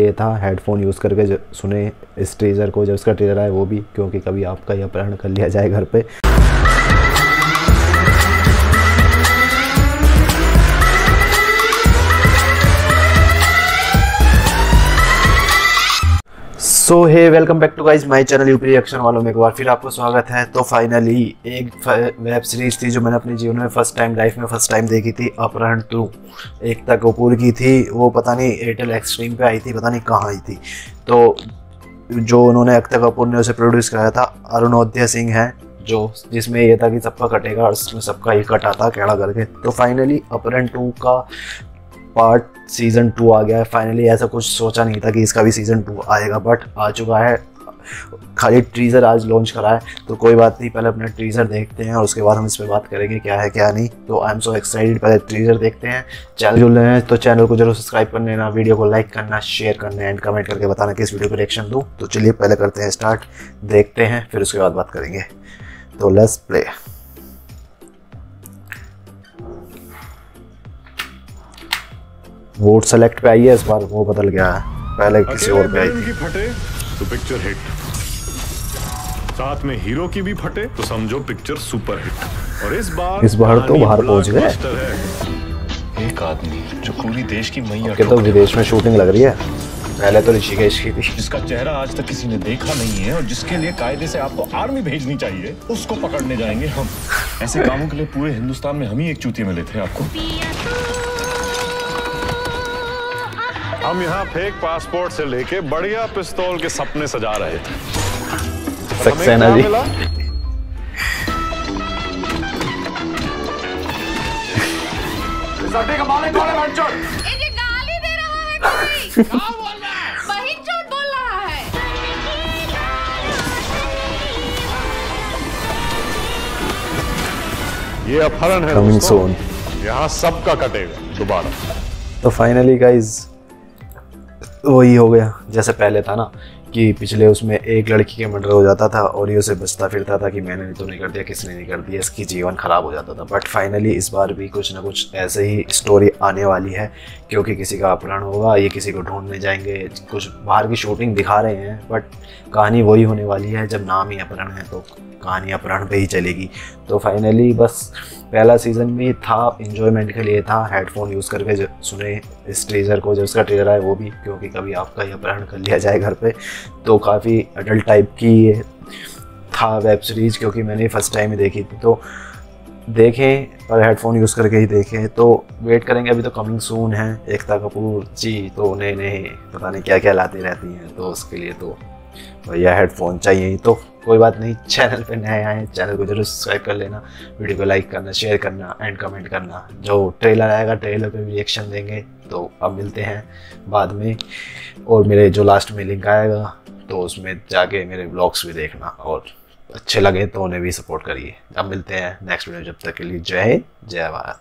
ये था headphone use करके सुने इस ट्रेजर को, जब इसका ट्रेजर आए वो भी, क्योंकि कभी आपका यह अपहरण कर लिया जाए घर पे। So hey welcome back to guys my channel UP reaction वालों में एक बार फिर आपको स्वागत है। तो फाइनली एक वेब सीरीज़ थी जो मैंने अपने जीवन में फ़र्स्ट टाइम लाइफ में फ़र्स्ट टाइम देखी थी, अपहरण टू एकता कपूर की थी, वो पता नहीं एयरटेल एक्सट्रीम पे आई थी, पता नहीं कहाँ आई थी। तो जो उन्होंने एकता कपूर ने उसे प्रोड्यूस कराया था, अरुणोदय सिंह है, जो जिसमें यह था कि सबका कटेगा, और उसमें सबका ही कटा था कैड़ा करके। तो फाइनली अपहरण टू का पार्ट सीज़न टू आ गया है। फाइनली ऐसा कुछ सोचा नहीं था कि इसका भी सीज़न टू आएगा बट आ चुका है। खाली ट्रीज़र आज लॉन्च करा है तो कोई बात नहीं, पहले अपना ट्रीज़र देखते हैं और उसके बाद हम इस पर बात करेंगे क्या है, क्या नहीं। तो आई एम सो एक्साइटेड पहले ट्रीज़र देखते हैं। चैनल जुड़ रहे हैं तो चैनल को ज़रूर सब्सक्राइब कर लेना वीडियो को लाइक करना शेयर करना एंड कमेंट करके बताना कि इस वीडियो को रिएक्शन दूँ। तो चलिए पहले करते हैं स्टार्ट देखते हैं, फिर उसके बाद बात करेंगे। तो लेट्स प्ले वोट सेलेक्ट पे आई है इस बार वो बदल गया है। पहले किसी और पे आई थी। फटे तो पिक्चर हिट साथ में हीरो की भी फटे तो समझो पिक्चर सुपर हिट और इस बार इस बार तो बाहर पहुँच गए। एक आदमी जो पूरी देश की मैया के तो विदेश में शूटिंग लग रही है। पहले तो ऋषिकेश की थी। जिसका चेहरा आज तक किसी ने देखा नहीं है और जिसके लिए कायदे से आपको आर्मी भेजनी चाहिए उसको पकड़ने जाएँगे हम। ऐसे कामों के लिए पूरे हिंदुस्तान में हम ही एक चूती मिले थे आपको। हम यहाँ फेक पासपोर्ट से लेके बढ़िया पिस्तौल के सपने सजा रहे थे। सक्सेना जी का मालिक कौन है ये गाली दे रहा है कोई? क्या बोल रहा है? वही झूठ बोल रहा है। ये अपहरण है कमिंग सून यहाँ सबका कटेगा। दोबारा। तो फाइनली गाइज़ वही हो गया जैसे पहले था ना। कि पिछले उसमें एक लड़की के मर्डर हो जाता था और ये उसे बचता फिरता था कि मैंने तो नहीं कर दिया, किसने नहीं कर दिया, इसकी जीवन ख़राब हो जाता था। बट फाइनली इस बार भी कुछ ना कुछ ऐसे ही स्टोरी आने वाली है, क्योंकि किसी का अपहरण होगा, ये किसी को ढूँढने जाएँगे, कुछ बाहर की शूटिंग दिखा रहे हैं बट कहानी वही होने वाली है, जब नाम ही अपहरण है तो कहानी अपहरण पे ही चलेगी। तो फाइनली बस पहला सीज़न भी था इन्जॉयमेंट के लिए था हेडफोन यूज़ करके जो सुने इस ट्रेजर को जब उसका ट्रेजर आए वो भी, क्योंकि कभी आपका ही अपहरण कर लिया जाए घर पे। तो काफ़ी अडल्ट टाइप की ये था वेब सीरीज़ क्योंकि मैंने फ़र्स्ट टाइम ही देखी थी। तो देखें और हेडफोन यूज़ करके ही देखें। तो वेट करेंगे, अभी तो कमिंग सून है, एकता कपूर जी। तो नए नए पता नहीं क्या क्या लाती रहती हैं तो उसके लिए तो भैया हेडफोन चाहिए ही। तो कोई बात नहीं चैनल पे नए आए चैनल को ज़रूर सब्सक्राइब कर लेना वीडियो को लाइक करना शेयर करना एंड कमेंट करना। जो ट्रेलर आएगा ट्रेलर पे भी रिएक्शन देंगे। तो अब मिलते हैं बाद में। और मेरे जो लास्ट में लिंक आएगा तो उसमें जाके मेरे ब्लॉग्स भी देखना और अच्छे लगे तो उन्हें भी सपोर्ट करिए। अब मिलते हैं नेक्स्ट वीडियो जब तक के लिए जय हिंद, जय भारत।